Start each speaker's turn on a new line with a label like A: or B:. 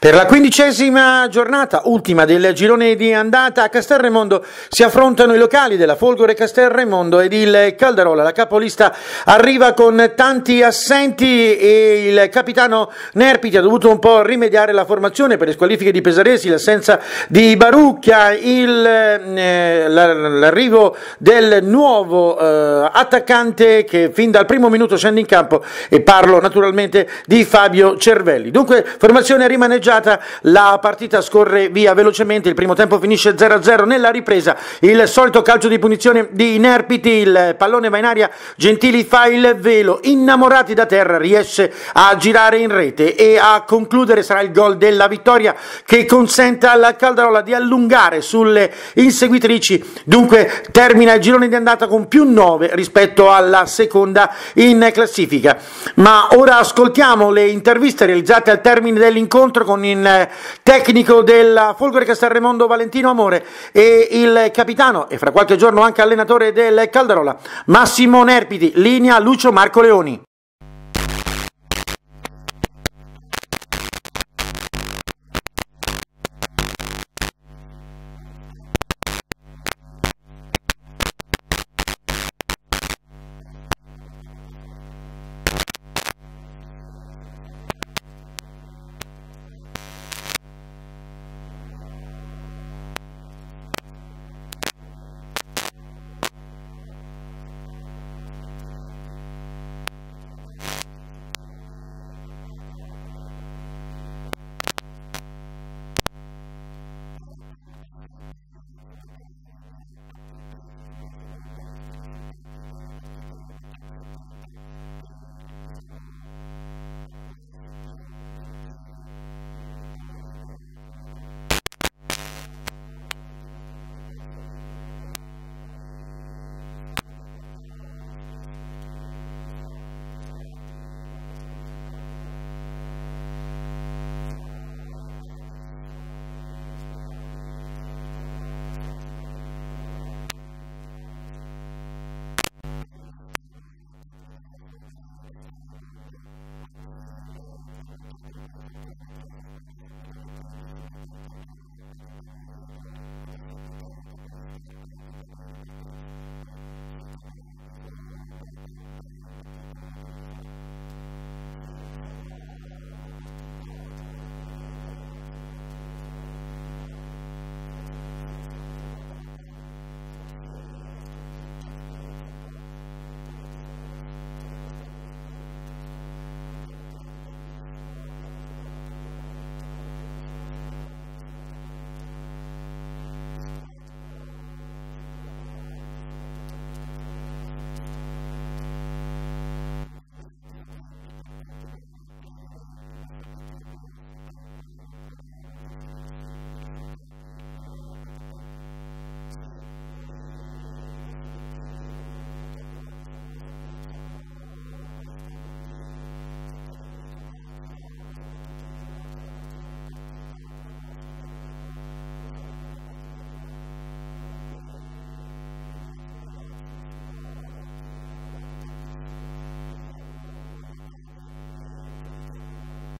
A: Per la quindicesima giornata, ultima del girone di andata a Castelremondo, si affrontano i locali della Folgore Castelremondo ed il Caldarola. La capolista arriva con tanti assenti e il capitano Nerpiti ha dovuto un po' rimediare la formazione per le squalifiche di Pesaresi, l'assenza di Barucchia, il, eh, l'arrivo del nuovo eh, attaccante che fin dal primo minuto scende in campo e parlo naturalmente di Fabio Cervelli. Dunque, formazione rimaneggiata pareggiata, la partita scorre via velocemente, il primo tempo finisce 0-0 nella ripresa, il solito calcio di punizione di Nerpiti, il pallone va in aria, Gentili fa il velo, innamorati da terra riesce a girare in rete e a concludere sarà il gol della vittoria che consente alla Caldarola di allungare sulle inseguitrici, dunque termina il girone di andata con più 9 rispetto alla seconda in classifica. Ma ora ascoltiamo le interviste realizzate al termine dell'incontro con con il tecnico del Folgore Castelremondo Valentino Amore e il capitano e fra qualche giorno anche allenatore del Caldarola Massimo Nerpiti, linea Lucio Marco Leoni.